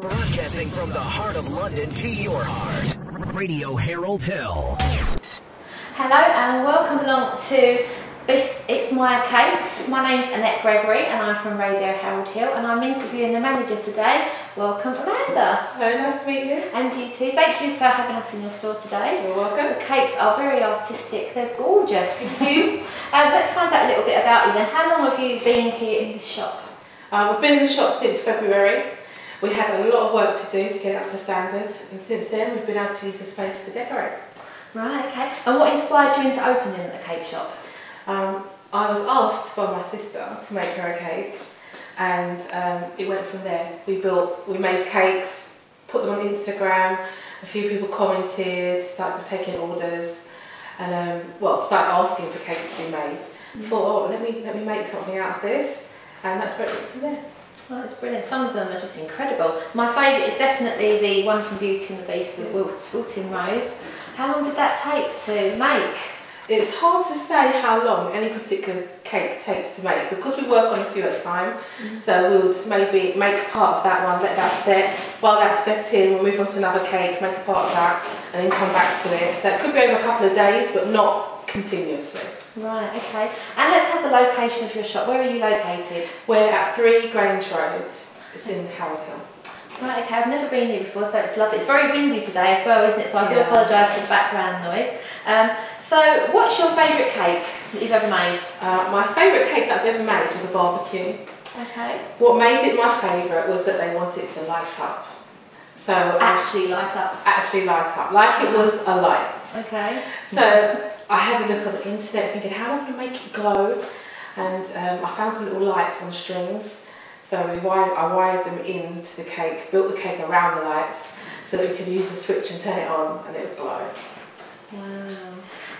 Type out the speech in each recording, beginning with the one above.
Broadcasting from the heart of London to your heart. Radio Harold Hill. Hello and welcome along to It's My Cakes. My name's Annette Gregory and I'm from Radio Harold Hill and I'm interviewing the manager today. Welcome Amanda. Very nice to meet you. And you too. Thank you for having us in your store today. You're welcome. The cakes are very artistic, they're gorgeous. Thank you. um, let's find out a little bit about you then. How long have you been here in this shop? Uh, we've been in the shop since February. We had a lot of work to do to get it up to standard and since then we've been able to use the space to decorate. Right, okay. And what inspired you into opening a cake shop? Um, I was asked by my sister to make her a cake and um, it went from there. We built, we made cakes, put them on Instagram, a few people commented, started taking orders and um, well, started asking for cakes to be made. Mm. Thought, oh, let me, let me make something out of this and that's where it went from there. Oh, it's brilliant. Some of them are just incredible. My favourite is definitely the one from Beauty and the Beast, the wilting rose. How long did that take to make? It's hard to say how long any particular cake takes to make because we work on a few at a time. Mm -hmm. So we would maybe make part of that one, let that set. While that's sets in, we'll move on to another cake, make a part of that, and then come back to it. So it could be over a couple of days, but not continuously. Right, okay. And let's have the location of your shop. Where are you located? We're at 3 Grange Road. It's in Harold Hill. Right, okay, I've never been here before, so it's lovely. It's very windy today as well, isn't it? So I do yeah. apologise for the background noise. Um, so, what's your favourite cake that you've ever made? Uh, my favourite cake that I've ever made was a barbecue. Okay. What made it my favourite was that they wanted it to light up. So actually light up. Actually light up, like it was a light. Okay. So I had a look on the internet, thinking how am I going to make it glow, and um, I found some little lights on strings. So we wired, I wired them into the cake, built the cake around the lights so that we could use the switch and turn it on and it would glow. Wow.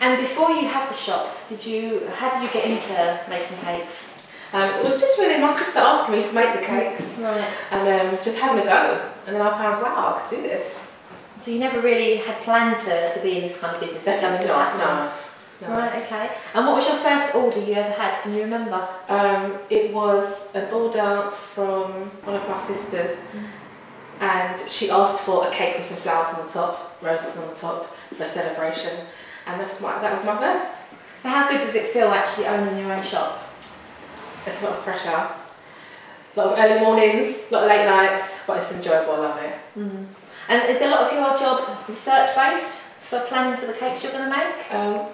And before you had the shop, did you? how did you get into making cakes? Um, it was just really my sister asking me to make the cakes. Right. And um, just having a go. And then I found, wow, I could do this. So you never really had planned to, to be in this kind of business? Definitely not, no. No. Right, okay. And what was your first order you ever had? Can you remember? Um, it was an order from one of my sisters, mm. and she asked for a cake with some flowers on the top, roses on the top for a celebration, and that's my that was my first. So how good does it feel actually owning your own shop? It's a lot of pressure, a lot of early mornings, a lot of late nights, but it's enjoyable. I love it. Mm. And is a lot of your job research based for planning for the cakes you're going to make? Um,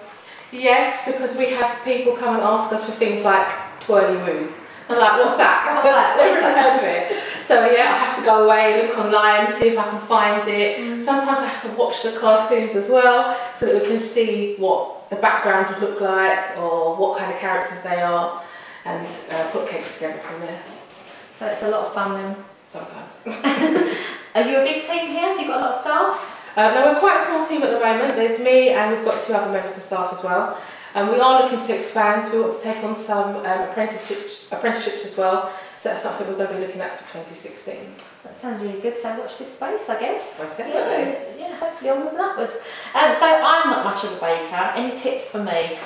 Yes, because we have people come and ask us for things like twirly woos. I'm like, what's that? What's that? Never heard of it. So yeah, I have to go away, look online, see if I can find it. Mm. Sometimes I have to watch the cartoons as well, so that we can see what the background would look like or what kind of characters they are, and uh, put cakes together from there. So it's a lot of fun then. Sometimes. are you a big team here? Have you got a lot of staff? Uh, now we're quite a small team at the moment. There's me and we've got two other members of staff as well. And we are looking to expand. We want to take on some um, apprenticeships, apprenticeships as well. So that's something we're going to be looking at for 2016. That sounds really good. So watch this space, I guess. Most definitely. Yeah, yeah hopefully onwards and upwards. Um, so I'm not much of a baker. Any tips for me?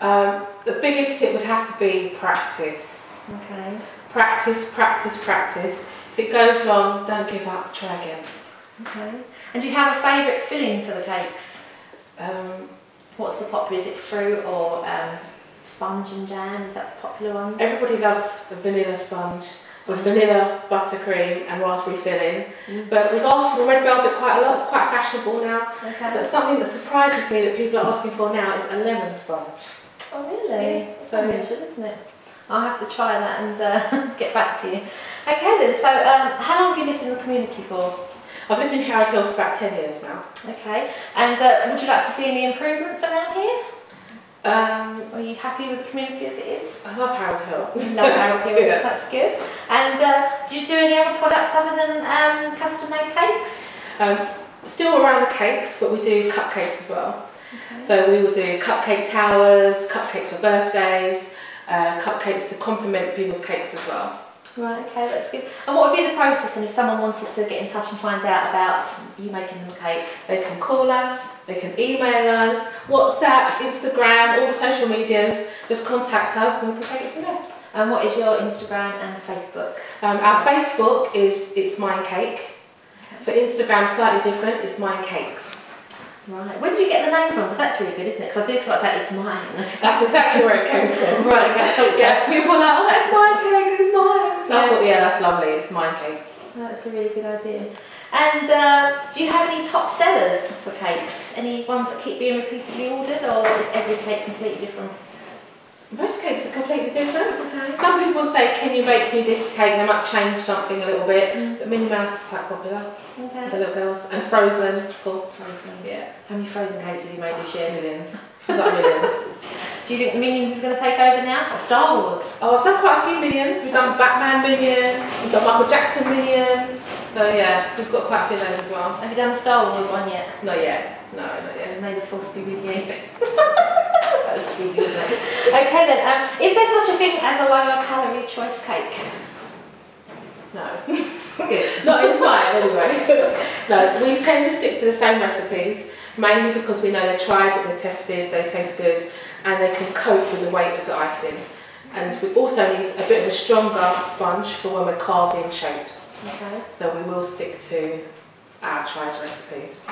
Um, the biggest tip would have to be practice. Okay. Practice, practice, practice. If it goes wrong, don't give up. Try again. Okay. And do you have a favourite filling for the cakes? Um, What's the popular? Is it fruit or um, sponge and jam? Is that the popular one? Everybody loves the vanilla sponge with vanilla, buttercream and raspberry filling. Mm. But we've asked for red velvet quite a lot. It's quite fashionable now. Okay. But something that surprises me that people are asking for now is a lemon sponge. Oh really? Yeah. So unusual, isn't it? I'll have to try that and uh, get back to you. Okay then, so um, how long have you lived in the community for? I've lived in Harold Hill for about 10 years now. Okay, and uh, would you like to see any improvements around here? Um, Are you happy with the community as it is? I love Harold Hill. love Harold Hill, yeah. that's good. And uh, do you do any other products other than um, custom made cakes? Um, still around the cakes, but we do cupcakes as well. Okay. So we will do cupcake towers, cupcakes for birthdays, uh, cupcakes to complement people's cakes as well. Right, okay, that's good. And what would be the process and if someone wanted to get in touch and find out about you making them a cake? They can call us, they can email us, WhatsApp, Instagram, all the social medias, just contact us and we can take it from there. And what is your Instagram and Facebook? Um, our Facebook is It's Mine Cake For Instagram, slightly different. It's mine cakes. Right. Where did you get the name from? Because that's really good, isn't it? Because I do feel like it's mine. That's exactly where it came from. Right, okay, so. Yeah, people are like, oh, that's my cake, it's mine. So I Yeah. thought, yeah, that's lovely, it's mine cakes. That's a really good idea. And uh, do you have any top sellers for cakes? Any ones that keep being repeatedly ordered, or is every cake completely different? Most cakes are completely different. Okay. Some people say, can you make me this cake? They might change something a little bit, Mm. but Minnie Mouse is quite popular with the little girls. And Frozen, of course. Frozen. Yeah, How many frozen cakes have you made this year? millions. It's like millions. Do you think Minions is going to take over now? Or Star Wars? Oh, I've done quite a few Minions. We've done Batman Minion, we've done Michael Jackson Minion. So yeah, we've got quite a few of those as well. Have you done the Star Wars one yet? Not yet. No, not yet. May the force be with you. that was cheesy, wasn't it? Okay then, um, is there such a thing as a lower calorie choice cake? No. Good. Not inspired anyway. no, we tend to stick to the same recipes, mainly because we know they're tried they're tested, they taste good, and they can cope with the weight of the icing. And we also need a bit of a stronger sponge for when we're carving shapes. Okay. So we will stick to our tried recipes.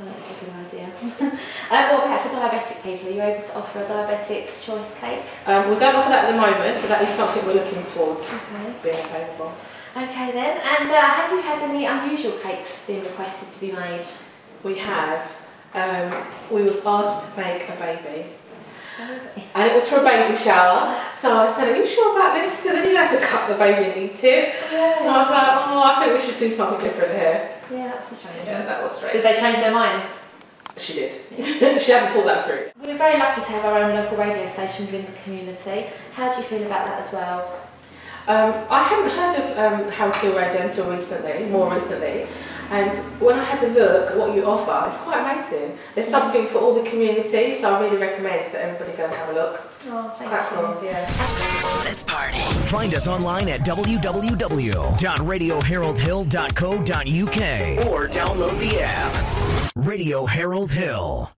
Oh, that's a good idea. uh, what about for diabetic people? Are you able to offer a diabetic choice cake? Um, we don't offer that at the moment, but that is something we're looking towards Okay. being available. Okay then, and uh, have you had any unusual cakes being requested to be made? We have, um, we was asked to make a baby. And it was for a baby shower. So I said, Are you sure about this? Because then you have to cut the baby and eat it. So I was like, Oh, I think we should do something different here. Yeah, that's a strange Yeah, that was strange. Did they change their minds? She did. she hadn't thought that through. We're very lucky to have our own local radio station within the community. How do you feel about that as well? Um, I hadn't heard of um, How to Radio until recently, more recently. And when I had a look at what you offer, it's quite amazing. There's something for all the community, so I really recommend that everybody go and have a look. Oh, It's thank quite you. cool, yeah. Let's party. Find us online at www.radioharoldhill.co.uk or download the app. Radio Harold Hill.